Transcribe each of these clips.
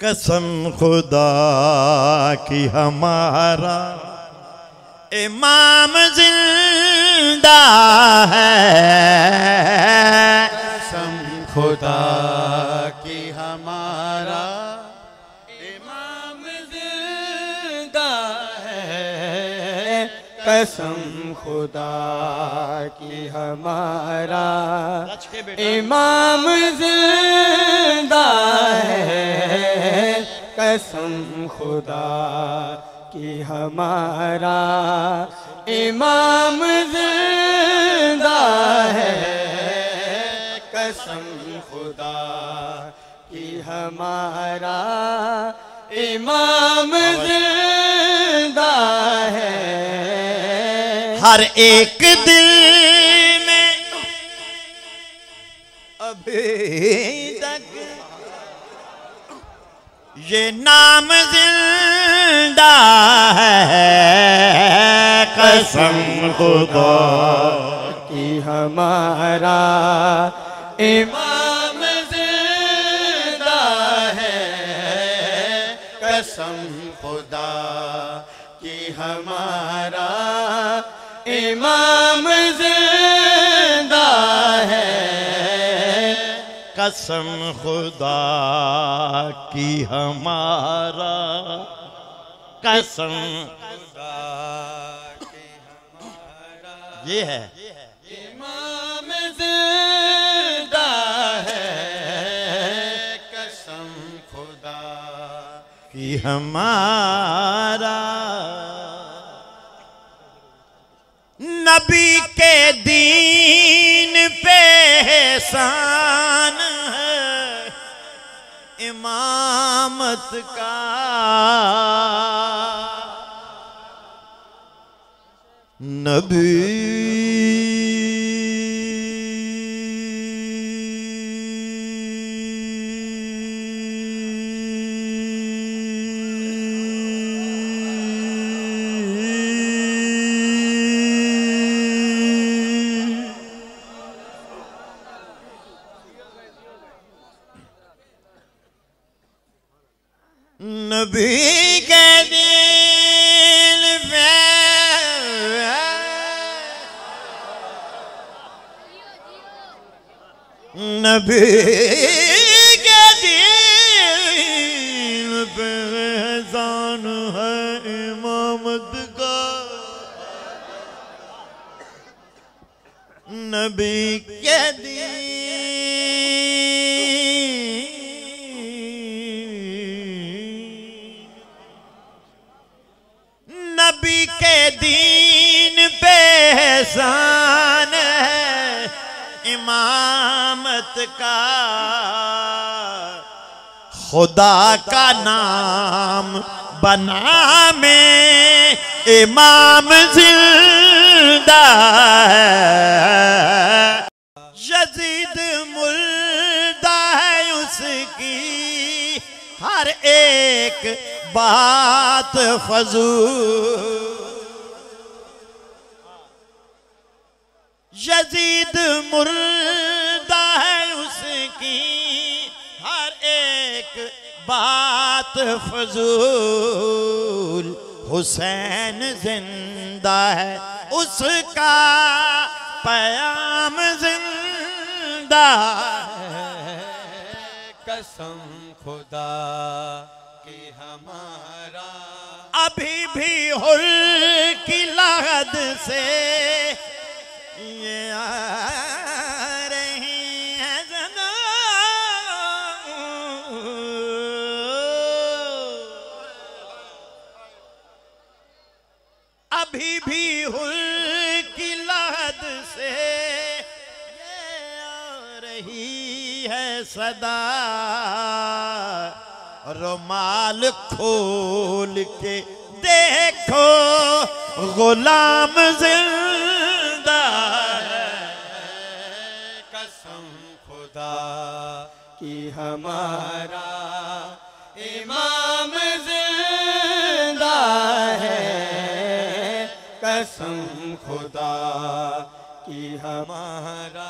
कसम खुदा की हमारा इमाम ज़िंदा कसम खुदा की हमारा इमाम ज़िंदा है। कसम खुदा की हमारा इमाम ज़िंदा है। कसम खुदा की हमारा इमाम ज़िंदा हर एक दिल में। अभी तक ये नाम ज़िंदा है, कसम खुदा कि हमारा इमाम ज़िंदा है, कसम खुदा कि हमारा इमाम ज़िंदा है। कसम खुदा की हमारा। कसम ये है। इमाम ज़िंदा है। कसम खुदा कि हमारा। नबी के दीन पे शान है। इमामत का नबी नबी के दिल पे नबी के दिल पे एहसान है के दीन पे है, इमामत का। खुदा का नाम बना में इमाम ज़िंदा है। यजीद मुर्दा है उसकी। हर एक बात फजूल। यजीद मुर्दा है उसकी, हर एक बात फजूल। हुसैन ज़िंदा है उसका, पयाम ज़िंदा है। कसम। खुदा कि हमारा अभी भी हुर की लागत से ये आ रही है अभी भी की से रही है सदा। रुमाल खोल के देखो, गुलाम ज़िंदा कसम खुदा कि हमारा इमाम ज़िंदा है। कसम खुदा कि हमारा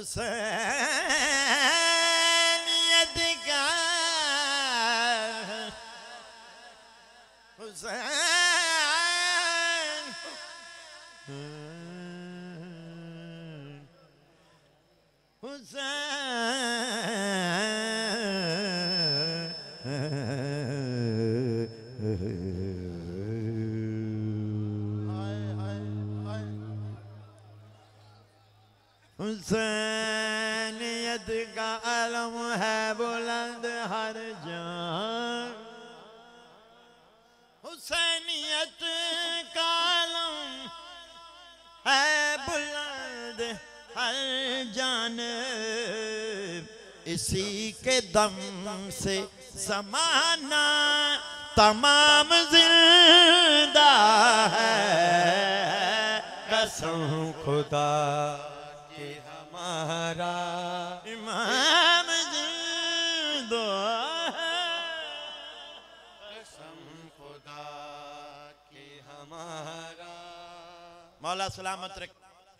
हुसैनियत का हुसैन हुसैनियत का अलम है बुलंद हर जान। हुसैनियत का अलम है बुलंद हर जान। इसी के दम से समाना तमाम ज़िंदा है। कसम खुदा। सलामत रख